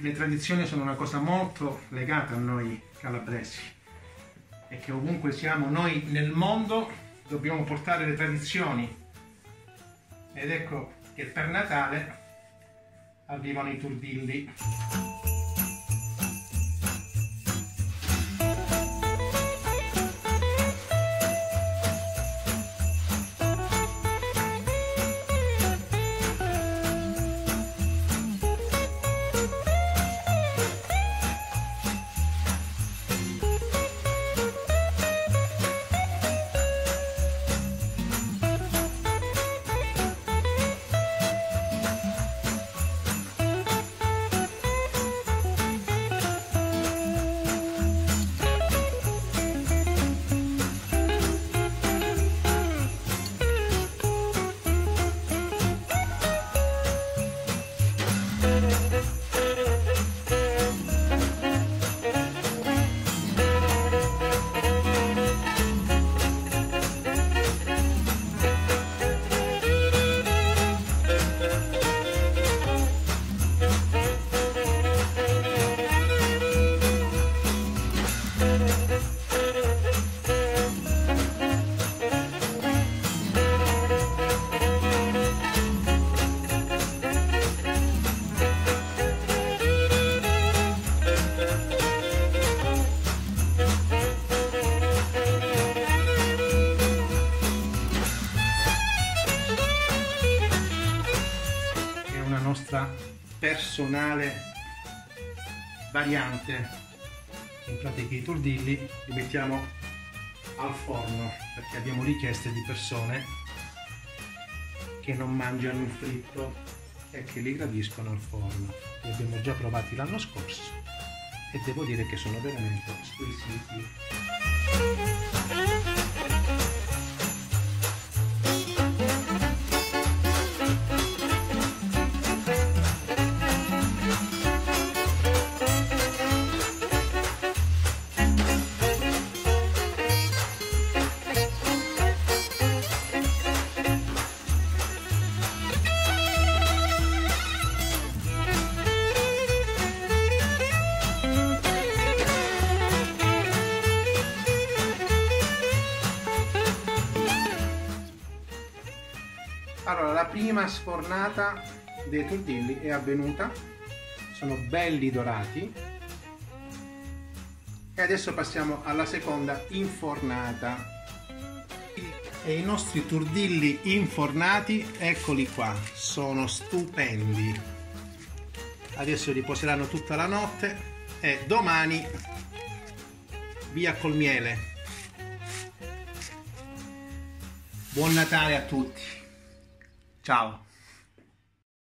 le tradizioni sono una cosa molto legata a noi calabresi e che ovunque siamo noi nel mondo dobbiamo portare le tradizioni ed ecco che per Natale arrivano i turdilli. Nostra personale variante. In pratica i tordilli li mettiamo al forno perché abbiamo richieste di persone che non mangiano il fritto e che li gradiscono al forno. Li abbiamo già provati l'anno scorso e devo dire che sono veramente squisiti Allora, la prima sfornata dei tortilli è avvenuta, sono belli dorati e adesso passiamo alla seconda infornata. E i nostri turdilli infornati, eccoli qua, sono stupendi. Adesso riposeranno tutta la notte e domani via col miele. Buon Natale a tutti! Ciao!